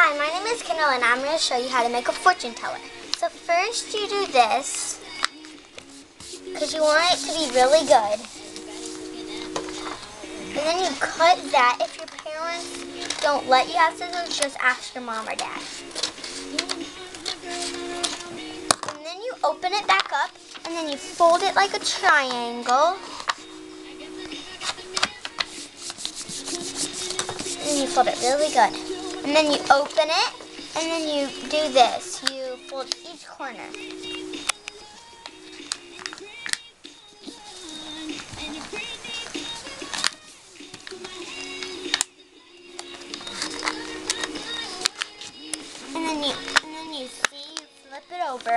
Hi, my name is Kindle and I'm going to show you how to make a fortune teller. So first you do this, because you want it to be really good. And then you cut that. If your parents don't let you have scissors, just ask your mom or dad. And then you open it back up, and then you fold it like a triangle. And you fold it really good. And then you open it, and then you do this. You fold each corner. And then you and then you see you flip it over.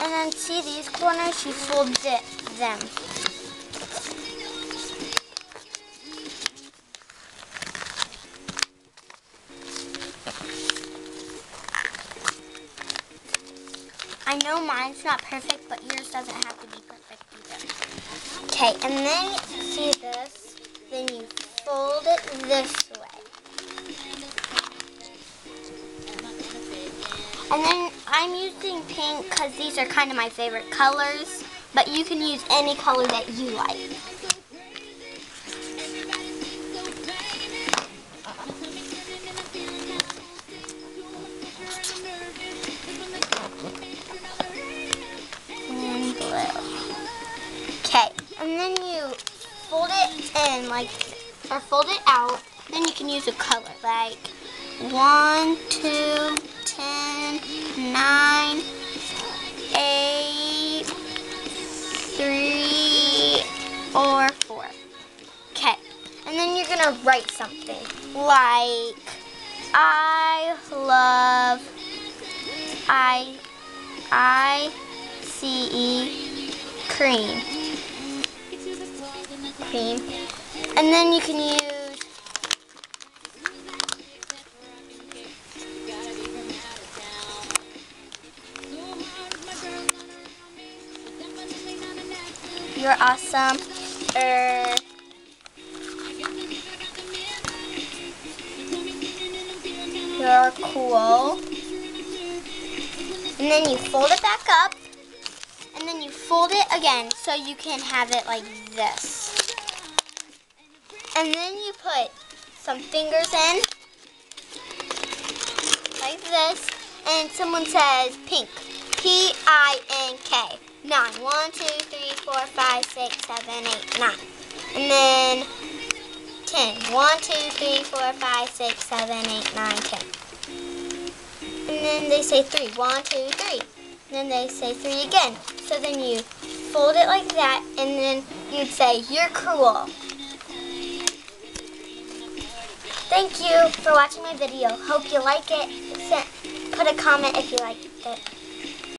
And then see these corners, you fold it, them. I know mine's not perfect, but yours doesn't have to be perfect either. Okay, and then see this, then you fold it this way. And then I'm using pink because these are kind of my favorite colors, but you can use any color that you like. And then you fold it in like, or fold it out. Then you can use a color like one, two, ten, nine, eight, three, or four. Okay, and then you're gonna write something like I love I I C E cream. Cream. And then you can use You're awesome. Er, you're cool. And then you fold it back up. And then you fold it again so you can have it like this. And then you put some fingers in. Like this. And someone says pink. P-I-N-K. Nine. One, two, three, four, five, six, seven, eight, nine. And then ten. One, two, three, four, five, six, seven, eight, nine, ten. And then they say three. One, two, three. And then they say three again. So then you fold it like that, and then you'd say, you're cool. Thank you for watching my video. Hope you like it. Put a comment if you liked it.